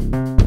you